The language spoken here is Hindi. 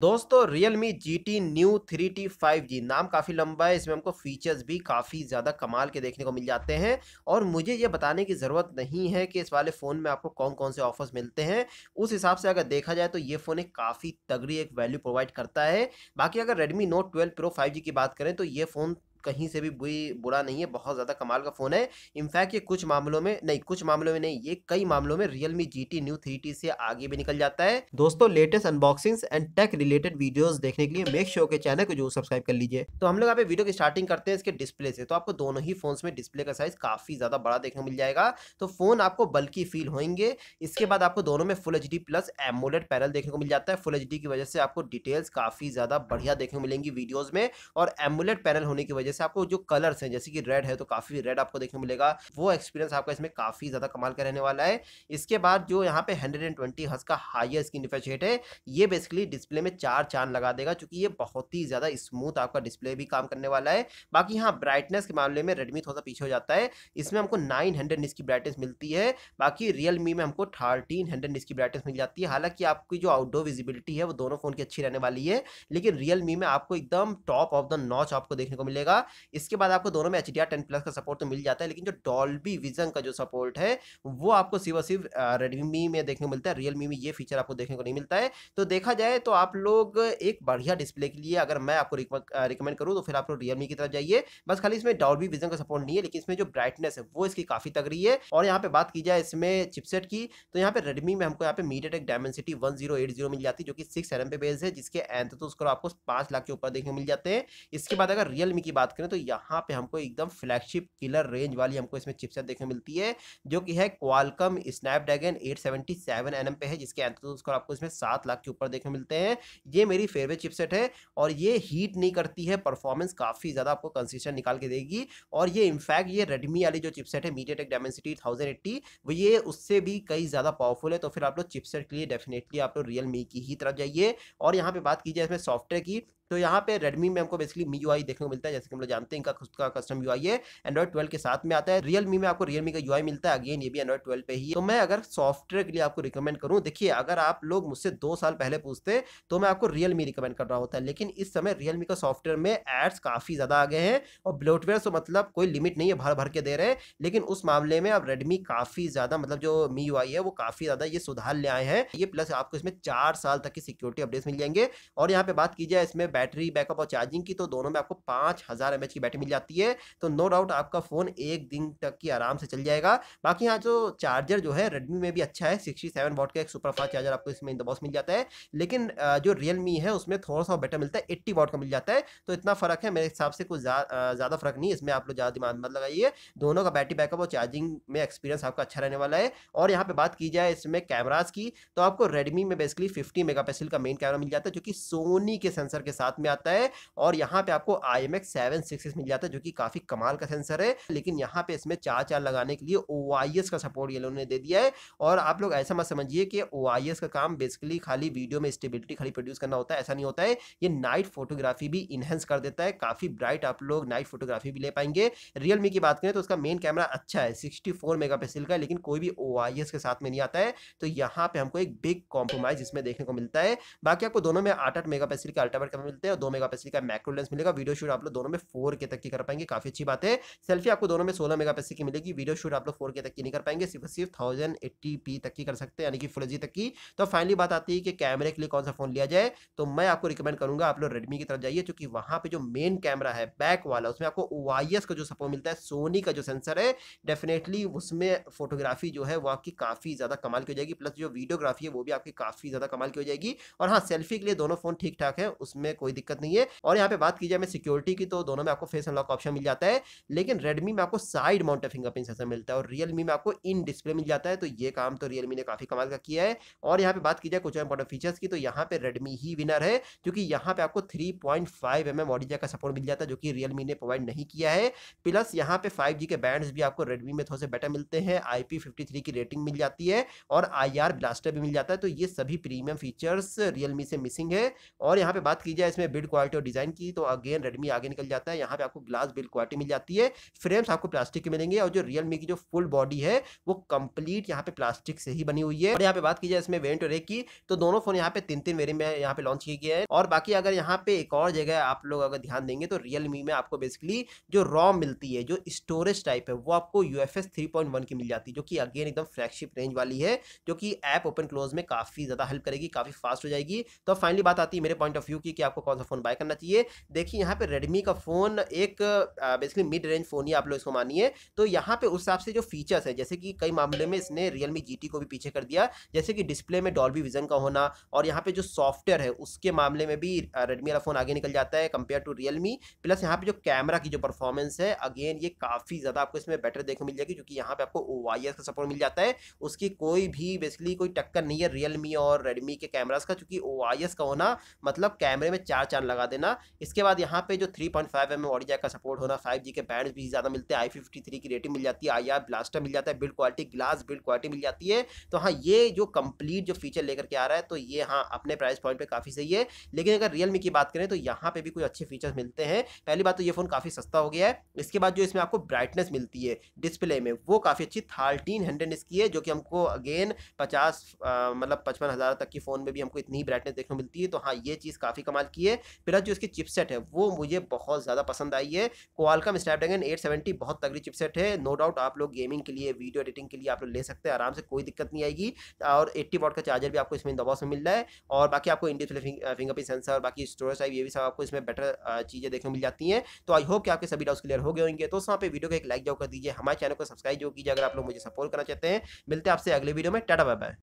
दोस्तों, Realme GT New 3T 5G नाम काफ़ी लंबा है। इसमें हमको फीचर्स भी काफ़ी ज़्यादा कमाल के देखने को मिल जाते हैं। और मुझे ये बताने की ज़रूरत नहीं है कि इस वाले फ़ोन में आपको कौन कौन से ऑफर्स मिलते हैं। उस हिसाब से अगर देखा जाए तो ये फ़ोन एक काफ़ी तगड़ी एक वैल्यू प्रोवाइड करता है। बाकी अगर Redmi Note 12 Pro 5G की बात करें तो ये फ़ोन कहीं से भी बुरी बुरा नहीं है, बहुत ज़्यादा कमाल का फ़ोन है। इनफैक्ट ये कुछ मामलों में, नहीं, कुछ मामलों में नहीं, ये कई मामलों में Realme G T neo three T से आगे भी निकल जाता है। दोस्तों latest unboxings and tech related videos देखने के लिए मेक श्योर के चैनल को जो सब्सक्राइब कर लीजिए। तो हम लोग यहाँ पे वीडियो की स्टार्टिंग करते हैं इसके डिस्प्ले से। तो आपको दोनों ही फ़ोन में डिस्प्ले का साइज़ काफ़ी ज़्यादा बड़ा देखने मिल जाएगा। तो फ़ोन आपको बल्कि फील होंगे इसके बाद आपको दोनों में full HD plus AMOLED panel देखने को मिल जाता है। फुल एचडी की वजह से आपको डिटेल्स काफ़ी ज़्यादा बढ़िया देखने को मिलेंगी वीडियोज़ में। और एमोलेट पैनल होने की वजह से आपको जो कलर कलर्स हैं, जैसे कि रेड है तो काफ़ी रेड आपको देखने मिलेगा। वो एक्सपीरियंस आपका इसमें काफ़ी ज़्यादा कमाल का रहने वाला है। इसके बाद जो यहाँ पे हंड्रेड एंड ट्वेंटी हज का हाइयर स्क्रीन रिफ्रेश रेट है, ये बेसिकली डिस्प्ले में चार चाँद लगा देगा क्योंकि ये बहुत ही ज़्यादा स्मूथ आपका डिस्प्ले भी काम करने वाला है। बाकी यहाँ ब्राइटनेस के मामले में रेडमी थोड़ा सा पीछे हो जाता है। इसमें हमको नाइन हंड्रेड की ब्राइटनेस मिलती है। बाकी रियलमी में हमको थर्टीन हंड्रेड की ब्राइटनेस मिल जाती है। हालाँकि आपकी जो आउटडोर विजिबिलिटी है, वो दोनों फ़ोन की अच्छी रहने वाली है। लेकिन रियलमी में आपको एकदम टॉप ऑफ़ द नॉच आपको देखने को मिलेगा। इसके बाद आपको दोनों में एच डी टेन प्लस का सपोर्ट तो मिल जाता है, लेकिन जो डॉल्बी विजन का जो सपोर्ट है, वो आपको सिर्फ़ सिर्फ़ रेडमी में देखने को मिलता है रियलमी में ये फीचर आपको देखने को नहीं मिलता है। तो देखा जाए तो आप लोग एक बढ़िया डिस्प्ले के लिए अगर मैं आपको रिकमेंड करूँ तो फिर आप लोग रियलमी की तरफ़ जाइए। बस खाली इसमें डॉल्बी विजन का सपोर्ट नहीं है, लेकिन इसमें जो ब्राइटनेस है, वो इसकी काफ़ी तगड़ी है। और यहाँ पे बात की जाए इसमें चिपसेट की तो यहाँ पे रेडमी में हमको यहाँ पे मीडिया टेक डायमेंसिटी वन मिल जाती है, जो कि सिक्स एम पे बेस है, जिसके एंथ तो उसको आपको पाँच लाख के ऊपर देखने मिल जाते हैं। इसके बाद अगर रियलमी की बात करें तो यहाँ पे हमको एकदम फ्लैगशिप किलर रेंज वाली हमको इसमें चिपसेट देखने मिलती है, जो कि है क्वालकम स्नैपड्रैगन 877 एनएम पे है, जिसके एंथोस्कोर आपको इसमें सात लाख के ऊपर देखने मिलते हैं। ये मेरी फेवरेट चिपसेट है और ये हीट नहीं करती है परफॉर्मेंस काफ़ी ज़्यादा आपको कंसिस्टेंट निकाल के देगी और ये इनफैक्ट ये रेडमी वाली जो चिपसेट है मीडिया टेक डायमेंसिटी वो ये उससे भी कई ज़्यादा पावरफुल है तो फिर आप लोग चिपसेट के लिए डेफिनेटली आप लोग रियल की ही तरफ़ जाइए। और यहाँ पे बात की जाए इसमें सॉफ्टवेयर की तो यहाँ पे Redmi में हमको बेसिकली मी यू देखने को मिलता है, जैसे कि हम लोग जानते हैं इनका खुद का कस्टम UI है एंड्रॉइड ट्वेल्व के साथ में आता है। रियलमी में आपको रियलमी का UI मिलता है अगेन ये भी एंड्रॉइड ट्वेल्व पे ही तो मैं अगर सॉफ्टवेयर के लिए आपको रिकमेंड करूँ, देखिए अगर आप लोग मुझसे दो साल पहले पूछते तो मैं आपको रियलमी रिकमेंड कर रहा होता है। लेकिन इस समय रियलमी का सॉफ्टवेयर में एड्स काफ़ी ज़्यादा आ गए हैं और ब्लोटवेयर तो मतलब कोई लिमिट नहीं है, भर भर के दे रहे हैं। लेकिन उस मामले में अब रेडमी काफ़ी ज़्यादा मतलब जो मी यू है, वो काफ़ी ज़्यादा ये सुधार ले आए हैं। ये प्लस आपको इसमें चार साल तक की सिक्योरिटी अपडेट्स मिल जाएँगे। और यहाँ पे बात की जाए इसमें बैटरी बैकअप और चार्जिंग की तो दोनों में आपको पाँच हज़ार एमएच की बैटरी मिल जाती है। तो नो डाउट आपका फ़ोन एक दिन तक की आराम से चल जाएगा। बाकी यहाँ जो चार्जर जो है रेडमी में भी अच्छा है। सिक्सटी सेवन वॉट का एक सुपर फास्ट चार्जर आपको इसमें इन बॉस मिल जाता है। लेकिन जो रियलमी है, उसमें थोड़ा सा बेटर मिलता है। एट्टी वॉट का मिल जाता है। तो इतना फ़र्क है, मेरे हिसाब से कुछ ज़्यादा फ़र्क नहीं इसमें आप लोग ज़्यादा दिमाग मत लगाइए। दोनों का बैटरी बैकअप और चार्जिंग में एक्सपीरियंस आपका अच्छा रहने वाला है। और यहाँ पे बात की जाए इसमें कैमराज की तो आपको रेडमी में बेसिकली फिफ्टी मेगा का मेन कैमरा मिल जाता है, जो कि सोनी के सेंसर के साथ में आता है और यहाँ पे आपको I M X seven six मिल जाता है, जो कि काफ़ी कमाल का सेंसर है। लेकिन यहाँ पे इसमें चार चार लगाने के लिए OIS का सपोर्ट ये लोगों ने दे दिया है। और आप लोग ऐसा मत समझिए कि OIS का काम बेसिकली खाली वीडियो में स्टेबिलिटी खाली प्रोड्यूस करना होता है, ऐसा नहीं होता है। ये नाइट फोटोग्राफी भी इनहेंस कर देता है। काफ़ी ब्राइट आप लोग नाइट फोटोग्राफी भी ले पाएँगे। रियलमी की बात करें तो उसका मेन कैमरा अच्छा है सिक्सटी फोर मेगा का लेकिन कोई भी ओ के साथ में नहीं आता है। तो यहाँ पे हमको एक बिग कॉम्प्रोमाइज इसमें देखने को मिलता है। बाकी आपको दोनों में आठ आठ मेगा पिक्सल का अल्ट्रावर्ट कैमरा मिलते हैं और दो मेगा का मैक्रो लेंस मिलेगा। वीडियो शूट आप लोग दोनों में फोर के तक की कर पाएँगे। काफ़ी अच्छी बात है। सेल्फी आपको दोनों में सोलह मेगा की मिलेगी। वीडियो शूट आप लोग फोर के तक की नहीं कर पाएँगे। सिर्फ़ सिर्फ़ थाउज़ेंड एट्टी पी तक की कर सकते हैं, यानी कि फुल तक की। तो फाइनली बात आती है कि कैमरे के लिए कौन सा फ़ोन लिया जाए। तो मैं आपको रिकमेंड करूँगा, आप लोग रेडमी की तरफ़ जाइए, क्योंकि वहाँ पे जो मेन कैमरा है बैक वाला, उसमें आपको ओ का जो सपोर्ट मिलता है सोनी का जो सेंसर है डेफिनेटली उसमें फोटोग्राफी जो है, वो आपकी काफ़ी ज़्यादा कमाल की हो जाएगी। प्लस जो वीडियोग्राफी है, वो भी आपकी काफ़ी ज़्यादा कमाल की हो जाएगी। और हाँ सेल्फी के लिए दोनों फ़ोन ठीक ठाक है, उसमें कोई दिक्कत नहीं है। और यहाँ पे बात की जाए सिक्योरिटी की तो दोनों में आपको फेस अनलॉक ऑप्शन मिल जाता है। लेकिन रेडमी में आपको साइड माउंटेड फिंगरप्रिंट सेंसर मिलता है और रियलमी में आपको इन डिस्प्ले मिल जाता है। तो ये काम तो रियलमी ने काफ़ी कमाल का किया है। और यहाँ पे बात की जाए कुछ इंपॉर्टेंट फीचर्स की तो यहाँ पे रेडमी ही विनर है क्योंकि यहाँ पे आपको थ्री पॉइंट फाइव का सपोर्ट मिल जाता है, जो कि रियलमी ने प्रोवाइड नहीं किया है। प्लस यहाँ पे फाइव के बैंड भी आपको रेडमी में थोड़े से बेटर मिलते हैं। आई पी की रेटिंग मिल जाती है और IR ब्लास्टर भी मिल जाता है। तो ये सभी प्रीमियम फीचर्स रियलमी से मिसिंग है। और यहाँ पे बात की जाए इसमें बिल्ड क्वालिटी और डिज़ाइन की तो अगेन रेडमी आगे निकल जाता है। यहाँ पे आपको ग्लास बिल्ड क्वालिटी मिल जाती है। फ्रेम्स आपको प्लास्टिक के मिलेंगे और जो रियलमी की जो फुल बॉडी है, वो कंप्लीट यहाँ पे प्लास्टिक से ही बनी हुई है। और यहाँ पे बात की जाए इसमें वेरियंट और की तो दोनों फ़ोन यहाँ पे तीन तीन वेरियंट में यहाँ पे लॉन्च किए गए हैं। और बाकी अगर यहाँ पे एक और जगह आप लोग अगर ध्यान देंगे तो रियलमी में आपको बेसिकली जो रॉम मिलती है, जो स्टोरेज टाइप है, वो आपको यू एफ़ की मिल जाती है, जो कि अगेन एकदम फ्लैगशिप रेंज वाली है, जो कि ऐप ओपन क्लोज में काफ़ी ज़्यादा हेल्प करेगी, काफ़ी फास्ट हो जाएगी। तो फाइनली बात आती है मेरे पॉइंट ऑफ़ व्यू कि आपको कौन सा फ़ोन बाय करना चाहिए। देखिए, यहाँ पे रेडमी का फ़ोन एक बेसिकली मिड रेंज फ़ोन ही आप लोग इसको मानिए। तो यहाँ पे उस हिसाब से जो फीचर्स है, जैसे कि कई मामले में इसने रियलमी जी को भी पीछे कर दिया, जैसे कि डिस्प्ले में डॉल्बी विजन का होना और यहाँ पे जो सॉफ्टवेयर है, उसके मामले में भी रेडमी वाला फ़ोन आगे निकल जाता है कंपेयर टू रियलमी प्लस यहाँ पे जो कैमरा की जो परफॉर्मेंस है अगेन ये काफ़ी ज़्यादा आपको इसमें बेटर देखने मिल जाएगी, क्योंकि यहाँ पे आपको OIS का सपोर्ट मिल जाता है। उसकी कोई भी बेसिकली कोई टक्कर नहीं है रियलमी और रेडमी के कैमरास का, क्योंकि OIS का होना मतलब कैमरे में चार चार लगा देना। इसके बाद यहाँ पे जो three point five M audio jack का सपोर्ट होना फाइव जी के बैंड भी ज़्यादा मिलते हैं आई फिफ्टी थ्री की रेटिंग मिल जाती है आई आर ब्लास्टर मिल जाता है build quality glass build quality मिल जाती है। तो हाँ ये जो कंप्लीट जो फीचर लेकर के आ रहा है तो ये हाँ अपने प्राइस पॉइंट पर काफ़ी सही है। लेकिन अगर रियलमी की बात करें तो यहाँ पे भी कुछ अच्छे फीचर्स मिलते हैं। पहली बात तो ये फ़ोन काफ़ी सस्ता हो गया है। इसके बाद जो इसमें आपको ब्राइटनेस मिलती है डिस्प्ले में, वो काफ़ी अच्छी थर्टीन हंड्रेड इसकी है, जो कि हमको अगेन पचास मतलब पचपन हज़ार तक की फ़ोन में भी हमको इतनी ब्राइटनेस देखने को मिलती है। तो हाँ ये चीज़ काफ़ी कमाल की है। प्लस जो इसकी चिपसेट है, वो मुझे बहुत ज़्यादा पसंद आई है। क्वालकम स्नैपड्रैगन 870 बहुत तगड़ी चिपसेट है। नो डाउट आप लोग गेमिंग के लिए वीडियो एडिटिंग के लिए आप लोग ले सकते हैं। आराम से कोई दिक्कत नहीं आएगी। और एट्टी वॉट का चार्जर भी आपको इसमें दबाव में मिल रहा है। और बाकी आपको इंडिया फिंगरप्रिंट सेंसर बाकी स्टोरेज टाइप ये भी सब आपको इसमें बेटर चीज़ें देखने मिल जाती हैं। तो आई होप कि आपके सभी डाउट्स क्लियर हो गए होंगे। तो वहाँ पे वीडियो को एक लाइक जाओ कर दीजिए। हमारे चैनल को सब्सक्राइब जो कीजिए अगर आप लोग मुझे सपोर्ट करना चाहते हैं। मिलते हैं आपसे अगले वीडियो में। Tata bye bye